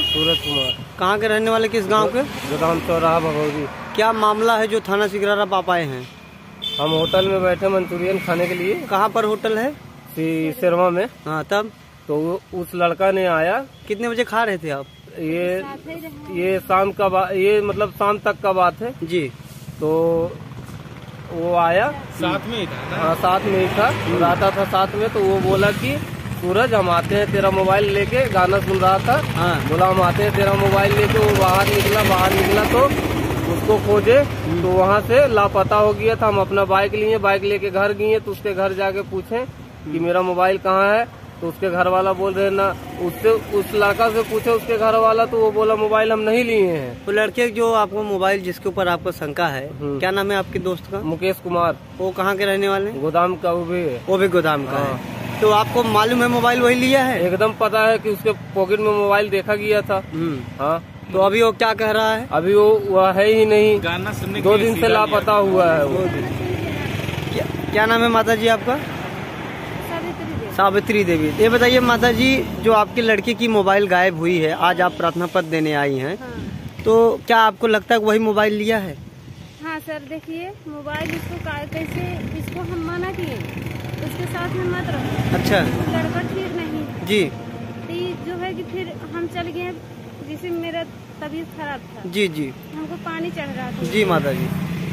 सूरज कुमार कहाँ के रहने वाले किस गाँव के? गोदाम चौराहा भगौरी क्या मामला है जो थाना सिगरारा आप आए हैं? हम होटल में बैठे मंचूरियन खाने के लिए। कहाँ पर होटल है? सी- सिरमा में। हाँ तब? तो उस लड़का ने आया। कितने बजे खा रहे थे आप? ये ये शाम का बा- ये मतलब शाम तक का बात है। जी। तो वो आया। साथ में ही था हाँ साथ में ही था। रहता था साथ में तो वो बोला कि सूरज हम आते हैं तेरा मोबाइल लेके गाना सुन रहा था। हाँ। बोला हम आते हैं तेरा मोबाइल लेके वो बाहर निकला बाहर निकला तो उसको खोजे तो वहाँ से लापता हो गया था। हम अपना बाइक लिए बाइक लेके घर गए तो उसके घर जाके पूछे कि मेरा मोबाइल कहाँ है? तो उसके घर वाला बोल रहे ना उससे उस लड़का से पूछे उसके घर वाला तो वो बोला मोबाइल हम नहीं लिए हैं। तो लड़के जो आपको मोबाइल जिसके ऊपर आपको शंका है हम्म। क्या नाम है आपके दोस्त का? मुकेश कुमार। वो कहाँ के रहने वाले गोदाम का वो भी वो भी गोदाम का हाँ। तो आपको मालूम है मोबाइल वही लिया है? एकदम पता है कि उसके पॉकेट में मोबाइल देखा गया था। हम्म। हाँ। तो अभी वो क्या कह रहा है? अभी वो वह है ही नहीं। गाना सुनने दो दिन से लापता हुआ है वो। क्या, क्या नाम है माता जी आपका? सावित्री देवी। ये बताइए माता जी जो आपकी लड़की की मोबाइल गायब हुई है आज आप प्रार्थना पत्र देने आई हैं हाँ। तो क्या आपको लगता है वही मोबाइल लिया है? हाँ सर देखिए मोबाइल इसको कैसे इसको हम मना किए उसके साथ में मत रहो। अच्छा। लड़का ठीक नहीं जी। तो जो है कि फिर हम चल गए जिसे मेरा तबीयत खराब था। जी जी। हमको पानी चढ़ रहा था। जी माता जी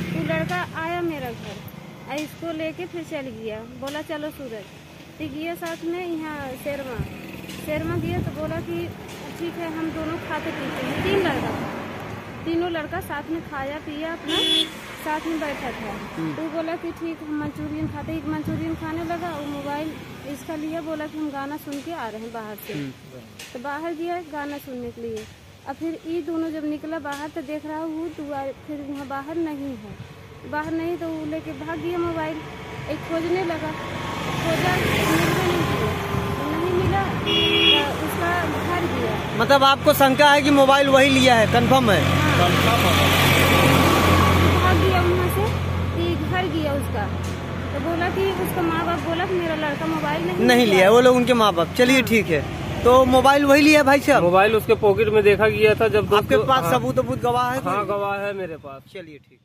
तो लड़का आया मेरा घर और इसको लेके फिर चल गया। बोला चलो सूरज। तो गया साथ में यहाँ शेरमा शेरमा गया तो बोला कि ठीक है हम दोनों खाते पीते हैं। तीन लड़का तीनों लड़का साथ में खाया पिया अपना साथ में बैठा था। तो वो बोला कि ठीक हम मंचूरियन खाते एक मंचूरियन खाने लिया बोला कि हम गाना सुन के आ रहे हैं बाहर से। तो बाहर गया गाना सुनने के लिए। और फिर ये दोनों जब निकला बाहर तो देख रहा हूँ दुआ फिर वहाँ बाहर नहीं है। बाहर नहीं तो वो लेके भाग गया मोबाइल। एक खोजने लगा। खोजा नहीं तो नहीं मिला तो उसका घर गया। मतलब आपको शंका है कि मोबाइल वही लिया है कंफर्म है? भाग उसका माँ बाप बोला कि मेरा लड़का मोबाइल नहीं नहीं लिया है। वो लोग उनके माँ बाप चलिए ठीक है। तो मोबाइल वही लिया है भाई साहब? मोबाइल उसके पॉकेट में देखा गया था जब आपके पास हाँ, सबूत सबूत गवाह है हाँ गवाह है मेरे पास। चलिए ठीक।